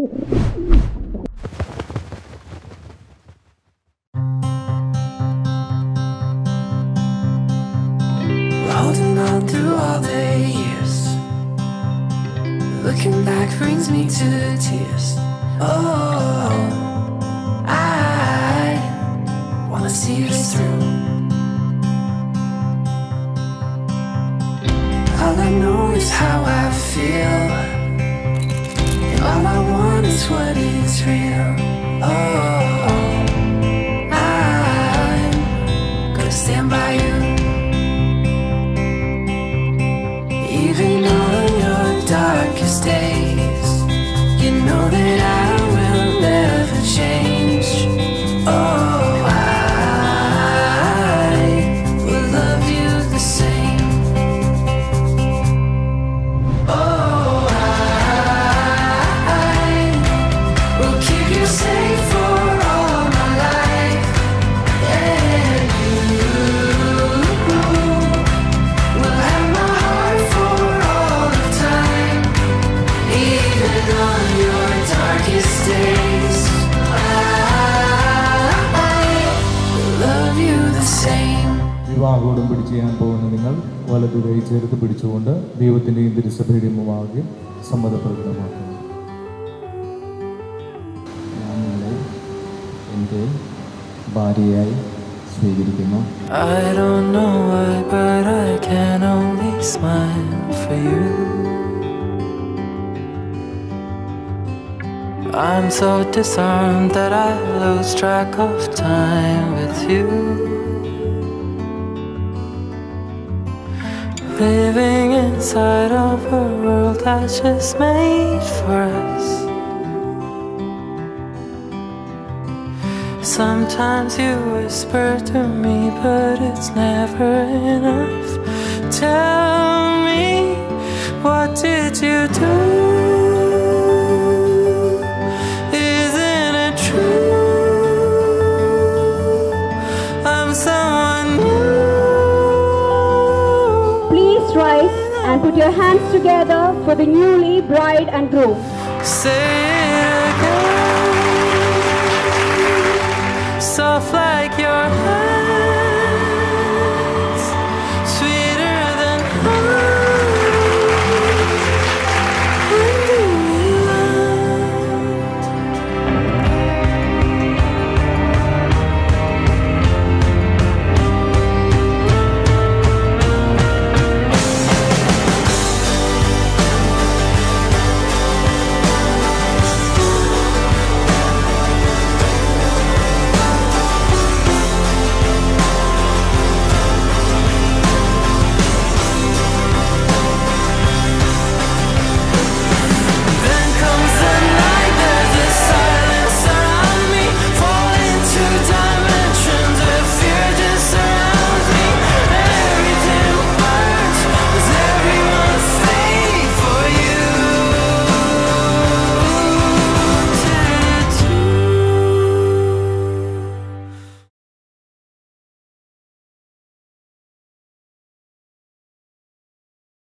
Holding on through all the years. Looking back brings me to tears. Oh, I wanna see this through. All I know is how I feel. Is what is real. Oh, I'm gonna stand by you. Even on your darkest days, same. പിടിച്ച് ചെയ്യാൻ പോകുന്ന നിങ്ങൾ വലതു കൈ ചേർത്ത് പിടിച്ചുകൊണ്ട് ദൈവത്തിന്റെയും തിരുസഭയുടെയും മുമ്പാകെ സമ്മതപ്രകടമാക്കുന്നു ഞാൻ നിങ്ങളെ എന്റെ ഭാര്യയായി സ്വീകരിക്കുന്നു I don't know why, but I can only smile for you. I'm so disarmed that I lose track of time with you. Living inside of a world that's just made for us. Sometimes you whisper to me, but it's never enough. Tell me, what did you Please rise and put your hands together for the newly bride and groom.